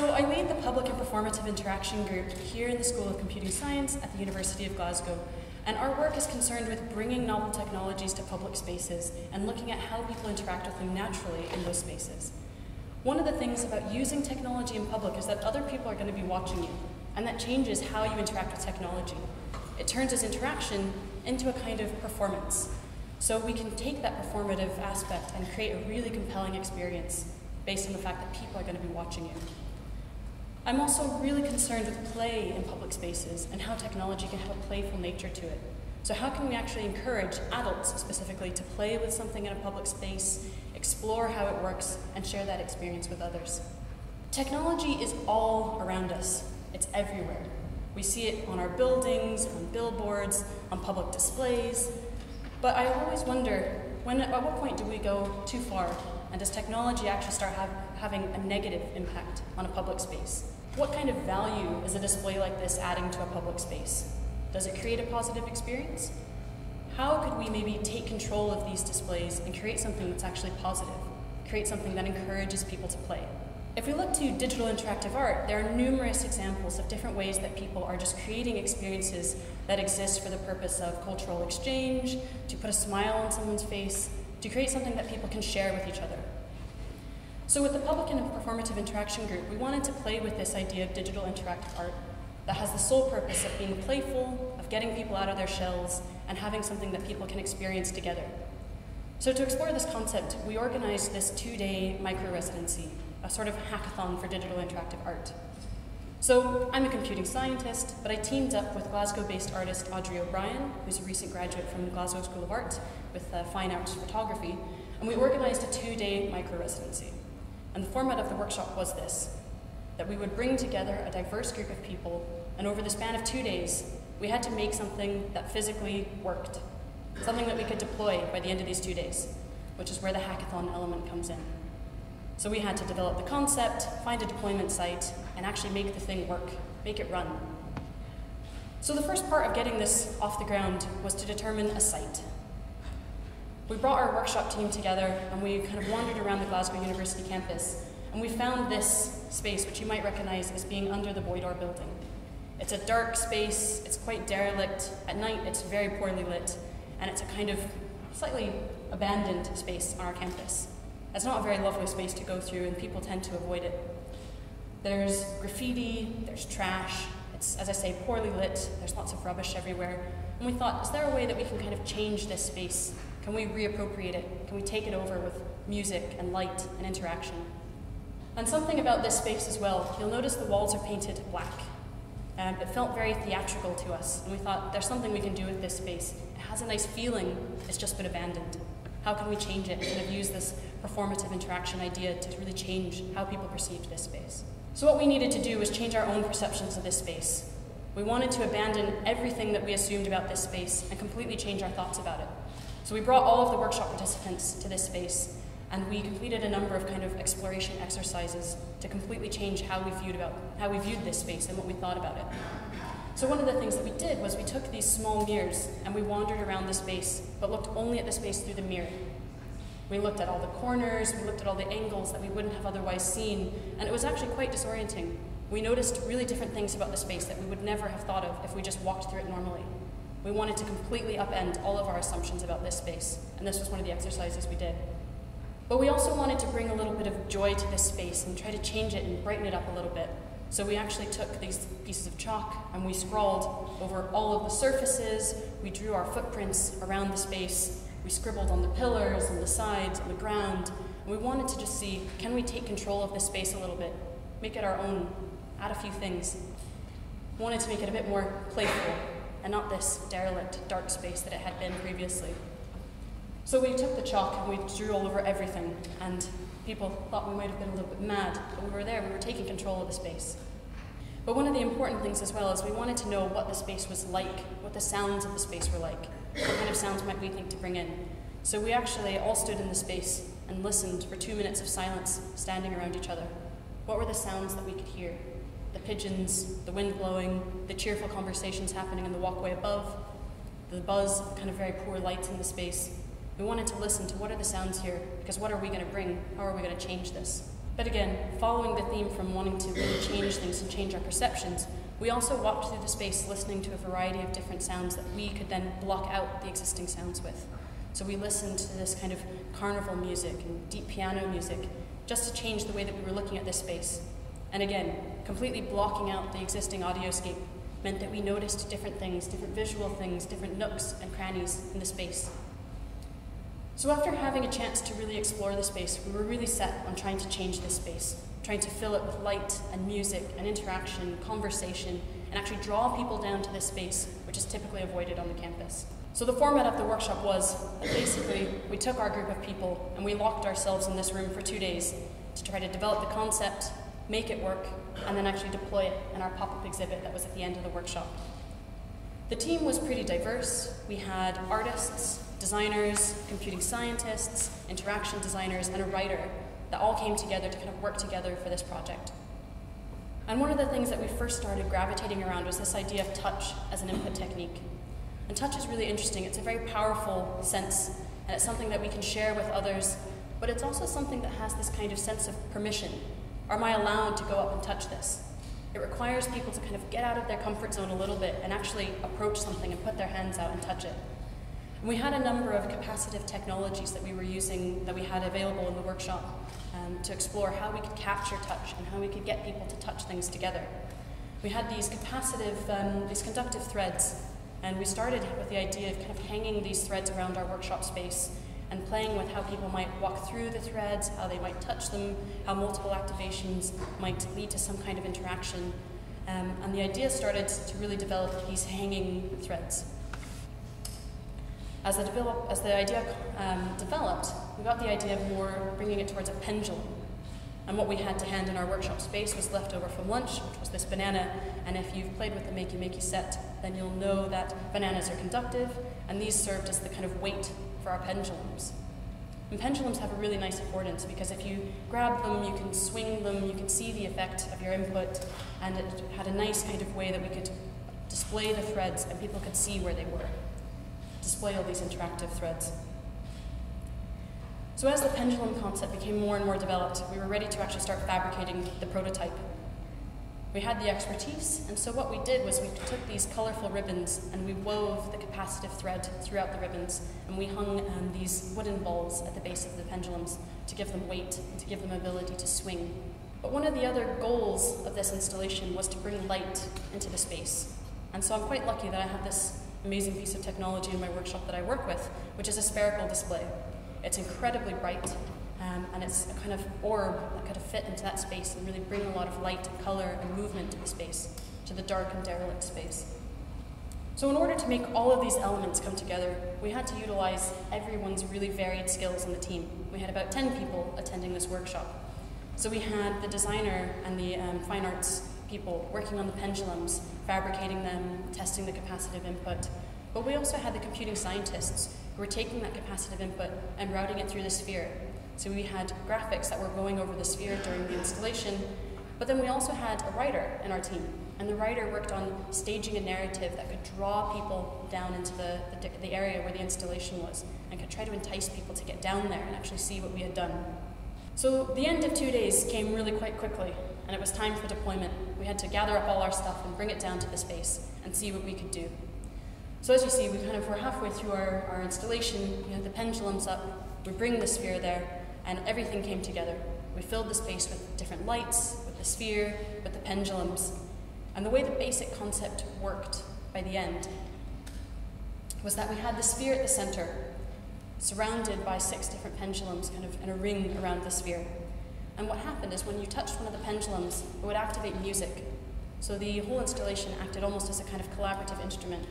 So I lead the Public and Performative Interaction Group here in the School of Computing Science at the University of Glasgow. And our work is concerned with bringing novel technologies to public spaces and looking at how people interact with them naturally in those spaces. One of the things about using technology in public is that other people are going to be watching you, and that changes how you interact with technology. It turns this interaction into a kind of performance. So we can take that performative aspect and create a really compelling experience based on the fact that people are going to be watching you. I'm also really concerned with play in public spaces and how technology can have a playful nature to it. So how can we actually encourage adults specifically to play with something in a public space, explore how it works, and share that experience with others? Technology is all around us. It's everywhere. We see it on our buildings, on billboards, on public displays. But I always wonder, when, at what point do we go too far? And does technology actually start have, having a negative impact on a public space? What kind of value is a display like this adding to a public space? Does it create a positive experience? How could we maybe take control of these displays and create something that's actually positive? Create something that encourages people to play? If we look to digital interactive art, there are numerous examples of different ways that people are just creating experiences that exist for the purpose of cultural exchange, to put a smile on someone's face, to create something that people can share with each other. So with the Public and Performative Interaction Group, we wanted to play with this idea of digital interactive art that has the sole purpose of being playful, of getting people out of their shells, and having something that people can experience together. So to explore this concept, we organized this two-day micro-residency a sort of hackathon for digital interactive art. So I'm a computing scientist, but I teamed up with Glasgow-based artist Audrey O'Brien, who's a recent graduate from Glasgow School of Art with uh, fine arts photography, and we organized a two-day micro-residency. And the format of the workshop was this, that we would bring together a diverse group of people, and over the span of two days, we had to make something that physically worked, something that we could deploy by the end of these two days, which is where the hackathon element comes in. So we had to develop the concept, find a deployment site, and actually make the thing work, make it run. So the first part of getting this off the ground was to determine a site. We brought our workshop team together and we kind of wandered around the Glasgow University campus and we found this space, which you might recognize as being under the Boyd Orr building. It's a dark space, it's quite derelict. At night, it's very poorly lit, and it's a kind of slightly abandoned space on our campus. It's not a very lovely space to go through, and people tend to avoid it. There's graffiti, there's trash, it's, as I say, poorly lit, there's lots of rubbish everywhere. And we thought, is there a way that we can kind of change this space? Can we reappropriate it? Can we take it over with music and light and interaction? And something about this space as well, you'll notice the walls are painted black. Um, it felt very theatrical to us, and we thought there's something we can do with this space. It has a nice feeling, it's just been abandoned. How can we change it? Kind of use this performative interaction idea to really change how people perceived this space. So what we needed to do was change our own perceptions of this space. We wanted to abandon everything that we assumed about this space and completely change our thoughts about it. So we brought all of the workshop participants to this space and we completed a number of kind of exploration exercises to completely change how we viewed about how we viewed this space and what we thought about it. So one of the things that we did was we took these small mirrors and we wandered around the space, but looked only at the space through the mirror. We looked at all the corners, we looked at all the angles that we wouldn't have otherwise seen, and it was actually quite disorienting. We noticed really different things about the space that we would never have thought of if we just walked through it normally. We wanted to completely upend all of our assumptions about this space, and this was one of the exercises we did. But we also wanted to bring a little bit of joy to this space and try to change it and brighten it up a little bit. So we actually took these pieces of chalk and we scrawled over all of the surfaces, we drew our footprints around the space, we scribbled on the pillars and the sides and the ground, and we wanted to just see, can we take control of this space a little bit, make it our own, add a few things. We wanted to make it a bit more playful and not this derelict, dark space that it had been previously. So we took the chalk and we drew all over everything, and people thought we might have been a little bit mad, but we were there, we were taking control of the space. But one of the important things as well is we wanted to know what the space was like, what the sounds of the space were like. What kind of sounds might we think to bring in? So we actually all stood in the space and listened for two minutes of silence, standing around each other. What were the sounds that we could hear? The pigeons, the wind blowing, the cheerful conversations happening in the walkway above, the buzz kind of very poor lights in the space. We wanted to listen to what are the sounds here, because what are we going to bring? How are we going to change this? But again, following the theme from wanting to really change things and change our perceptions, we also walked through the space listening to a variety of different sounds that we could then block out the existing sounds with. So we listened to this kind of carnival music and deep piano music just to change the way that we were looking at this space. And again, completely blocking out the existing audioscape meant that we noticed different things, different visual things, different nooks and crannies in the space. So after having a chance to really explore the space, we were really set on trying to change this space, trying to fill it with light and music and interaction, conversation, and actually draw people down to this space, which is typically avoided on the campus. So the format of the workshop was basically we took our group of people and we locked ourselves in this room for two days to try to develop the concept, make it work, and then actually deploy it in our pop-up exhibit that was at the end of the workshop. The team was pretty diverse. We had artists, designers, computing scientists, interaction designers, and a writer that all came together to kind of work together for this project. And one of the things that we first started gravitating around was this idea of touch as an input technique. And touch is really interesting. It's a very powerful sense, and it's something that we can share with others, but it's also something that has this kind of sense of permission. Am I allowed to go up and touch this? It requires people to kind of get out of their comfort zone a little bit and actually approach something and put their hands out and touch it. And we had a number of capacitive technologies that we were using, that we had available in the workshop um, to explore how we could capture touch and how we could get people to touch things together. We had these capacitive, um, these conductive threads, and we started with the idea of kind of hanging these threads around our workshop space and playing with how people might walk through the threads, how they might touch them, how multiple activations might lead to some kind of interaction. Um, and the idea started to really develop these hanging threads. As the, develop, as the idea um, developed, we got the idea of more bringing it towards a pendulum. And what we had to hand in our workshop space was left over from lunch, which was this banana. And if you've played with the Makey Makey set, then you'll know that bananas are conductive, and these served as the kind of weight for our pendulums. And pendulums have a really nice affordance because if you grab them, you can swing them, you can see the effect of your input, and it had a nice kind of way that we could display the threads and people could see where they were. Display all these interactive threads. So as the pendulum concept became more and more developed, we were ready to actually start fabricating the prototype. We had the expertise, and so what we did was we took these colorful ribbons and we wove the capacitive thread throughout the ribbons, and we hung um, these wooden balls at the base of the pendulums to give them weight and to give them ability to swing. But one of the other goals of this installation was to bring light into the space. And so I'm quite lucky that I have this amazing piece of technology in my workshop that I work with, which is a spherical display. It's incredibly bright, um, and it's a kind of orb that could fit into that space and really bring a lot of light and color and movement to the space, to the dark and derelict space. So in order to make all of these elements come together, we had to utilize everyone's really varied skills in the team. We had about 10 people attending this workshop. So we had the designer and the um, fine arts people working on the pendulums, fabricating them, testing the capacitive input. But we also had the computing scientists who were taking that capacitive input and routing it through the sphere so we had graphics that were going over the sphere during the installation, but then we also had a writer in our team. And the writer worked on staging a narrative that could draw people down into the, the, the area where the installation was and could try to entice people to get down there and actually see what we had done. So the end of two days came really quite quickly, and it was time for deployment. We had to gather up all our stuff and bring it down to the space and see what we could do. So as you see, we kind of were halfway through our, our installation, we had the pendulums up, we bring the sphere there, and everything came together. We filled the space with different lights, with the sphere, with the pendulums. And the way the basic concept worked by the end was that we had the sphere at the center, surrounded by six different pendulums, kind of in a ring around the sphere. And what happened is when you touched one of the pendulums, it would activate music. So the whole installation acted almost as a kind of collaborative instrument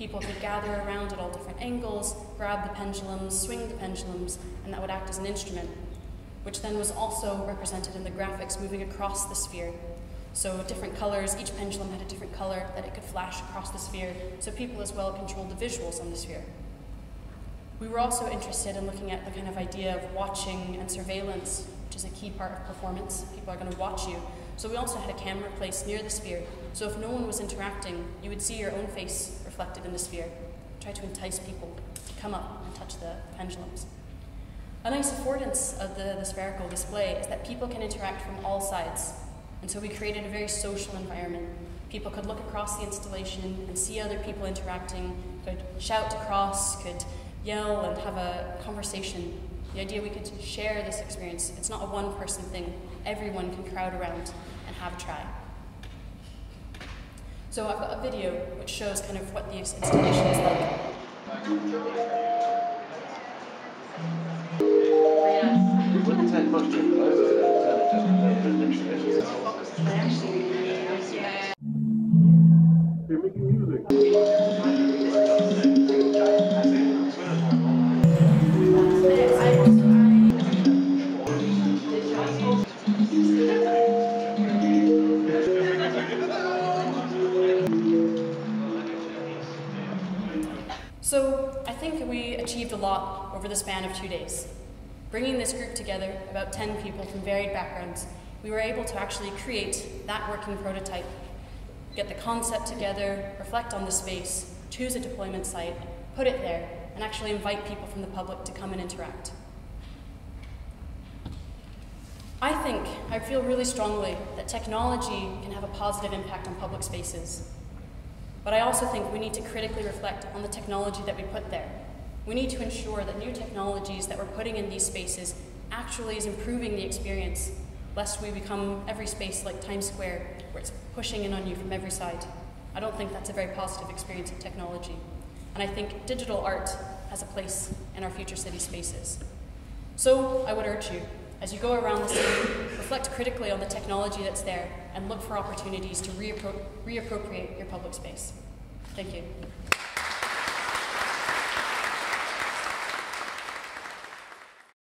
People could gather around at all different angles, grab the pendulums, swing the pendulums, and that would act as an instrument, which then was also represented in the graphics moving across the sphere. So different colors, each pendulum had a different color that it could flash across the sphere, so people as well controlled the visuals on the sphere. We were also interested in looking at the kind of idea of watching and surveillance, which is a key part of performance. People are going to watch you. So we also had a camera placed near the sphere, so if no one was interacting, you would see your own face reflected in the sphere. Try to entice people to come up and touch the pendulums. A nice affordance of the, the spherical display is that people can interact from all sides. And so we created a very social environment. People could look across the installation and see other people interacting, could shout across, could yell and have a conversation. The idea we could share this experience, it's not a one person thing. Everyone can crowd around and have a try. So I've got a video which shows kind of what the installation is like. So I think we achieved a lot over the span of two days. Bringing this group together, about 10 people from varied backgrounds, we were able to actually create that working prototype, get the concept together, reflect on the space, choose a deployment site, put it there, and actually invite people from the public to come and interact. I think, I feel really strongly that technology can have a positive impact on public spaces. But I also think we need to critically reflect on the technology that we put there. We need to ensure that new technologies that we're putting in these spaces actually is improving the experience, lest we become every space like Times Square, where it's pushing in on you from every side. I don't think that's a very positive experience of technology. And I think digital art has a place in our future city spaces. So I would urge you, as you go around the city, reflect critically on the technology that's there and look for opportunities to reappro- reappropriate your public space. Thank you.